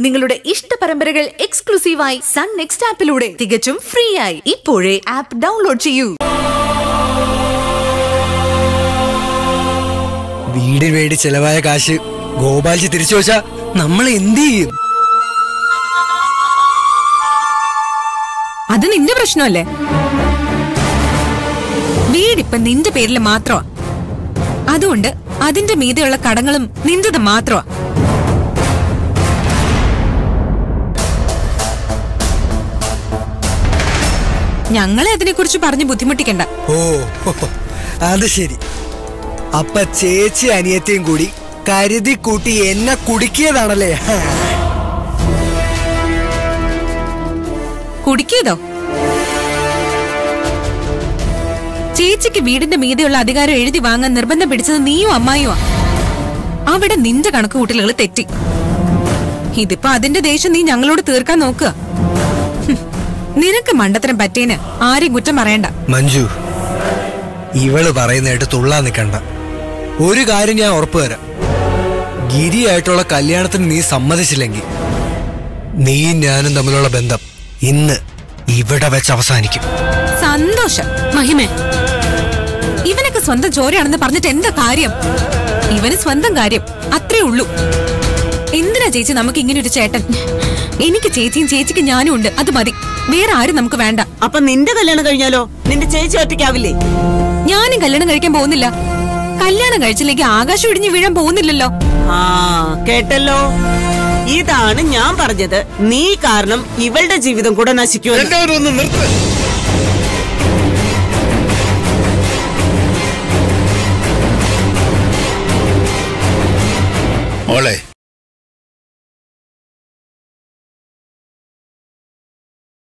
നിങ്ങളുടെ ഇഷ്ട പരമ്പരകൾ എക്സ്ക്ലൂസീവായി സൺ നെക്സ്റ്റ് ആപ്പിലൂടെ തികച്ചും ഫ്രീ ആയി ഇപ്പോഴേ ആപ്പ് ഡൗൺലോഡ് ചെയ്യൂ. വീട് വേണ്ടി ചെലവായ കാശ് ഗോപാൽജി തിരിച്ചു വെച്ചാ നമ്മൾ എന്ത് ചെയ്യും? അത് നിന്റെ പ്രശ്നമല്ലേ? വീടിപ്പൊ നിന്റെ പേരിൽ മാത്രമാ. അതുകൊണ്ട് അതിന്റെ മീതെയുള്ള കടങ്ങളും നിന്റത് മാത്രമാ. ഞങ്ങളെ അതിനെക്കുറിച്ച് പറഞ്ഞ് ബുദ്ധിമുട്ടിക്കണ്ട. ഓ അത് ശരി. അപ്പ ചേച്ചി അനിയത്തെയും കൂടി കരുതി കൂട്ടി എന്നെ കുടുക്കിയതാണല്ലേ? കുടിക്കിയതോ? ചേച്ചിക്ക് വീടിന്റെ മീതെയുള്ള അധികാരം എഴുതി വാങ്ങാൻ നിർബന്ധം പിടിച്ചത് നീയും അമ്മായിയുമാ. അവിടെ നിന്റെ കണക്ക് കണക്കുകൂട്ടലുകൾ തെറ്റി. ഇതിപ്പോ അതിന്റെ ദേഷ്യം നീ ഞങ്ങളോട് തീർക്കാൻ നോക്കുക. നിനക്ക് മണ്ടത്തരം പറ്റേന് ആരെയും കുറ്റം പറയണ്ട. മഞ്ജു ഇവൾ പറയുന്നതായിട്ട് തുള്ളാൻ നിൽക്കണ്ട ഒരു കാര്യം ഞാൻ ഉറപ്പുവരാം ഗിരിയായിട്ടുള്ള കല്യാണത്തിന് നീ സമ്മതിച്ചില്ലെങ്കിൽ നീയും ഞാനും തമ്മിലുള്ള ബന്ധം ഇന്ന് ഇവിടെ വെച്ച് അവസാനിക്കും. സന്തോഷം മഹിമേ. ഇവനൊക്കെ സ്വന്തം ചോരയാണെന്ന് പറഞ്ഞിട്ട് എന്താ കാര്യം? ഇവന് സ്വന്തം കാര്യം അത്രേ ഉള്ളൂ. ചേച്ചി നമുക്ക് ഇങ്ങനെ ഒരു ചേട്ടൻ. എനിക്ക് ചേച്ചിയും ചേച്ചിക്ക് ഞാനും ഉണ്ട്. അത് മതി. വേറെ ആരും നമുക്ക് വേണ്ട. അപ്പൊ നിന്റെ കല്യാണം കഴിഞ്ഞാലോ? നിന്റെ ചേച്ചി ഒറ്റയ്ക്കാവില്ലേ? ഞാനും കല്യാണം കഴിക്കാൻ പോകുന്നില്ല. കല്യാണം കഴിച്ചില്ലെങ്കിൽ ആകാശം ഇടിഞ്ഞു വീഴാൻ പോകുന്നില്ലല്ലോ. ആ കേട്ടല്ലോ. ഇതാണ് ഞാൻ പറഞ്ഞത്. നീ കാരണം ഇവളുടെ ജീവിതം കൂടെ നശിക്കുമെന്ന്. എല്ലാവരും ഒന്ന് നിർത്ത്. മോളെ